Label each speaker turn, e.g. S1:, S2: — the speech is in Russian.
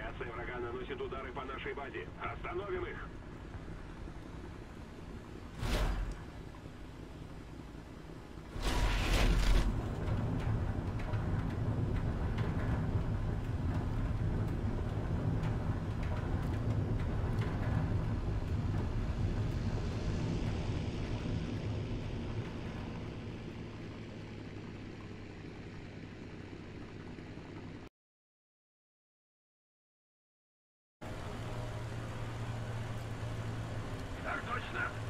S1: Авиация врага наносит удары по нашей базе. Остановим их! there.